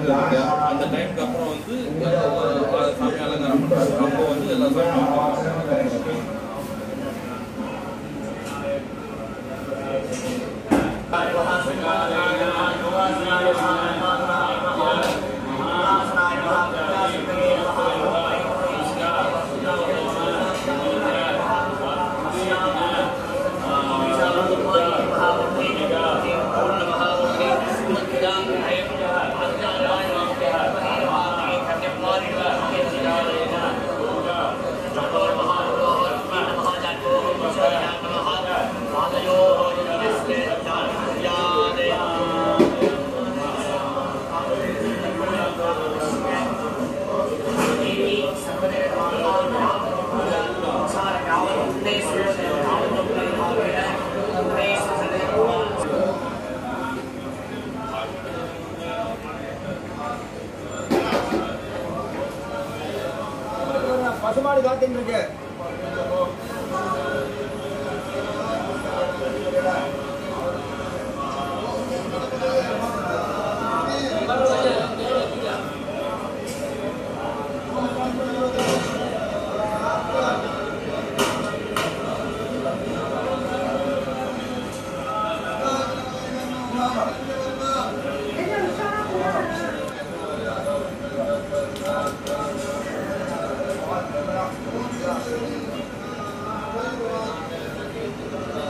கும்பாபிஷேகம் அந்த டைம்க்கு அப்புறம் வந்து சாமி அலங்காரம் பண்றாங்க அப்போ வந்து எல்லா சாமியும் பசுமாடு காத்துட்டு இருக்கு Thank you.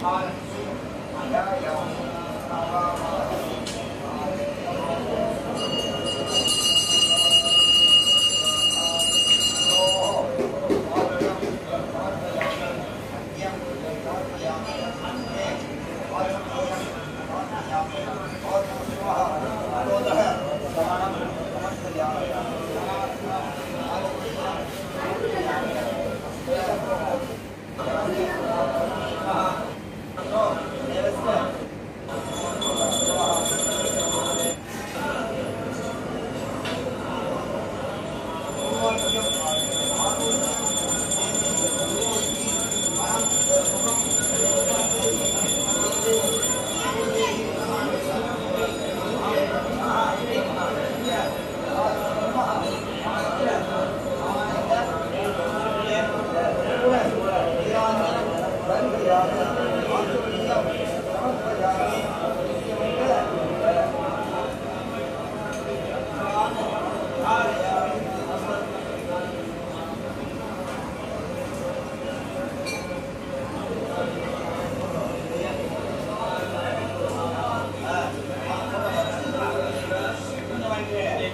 Yeah, yeah.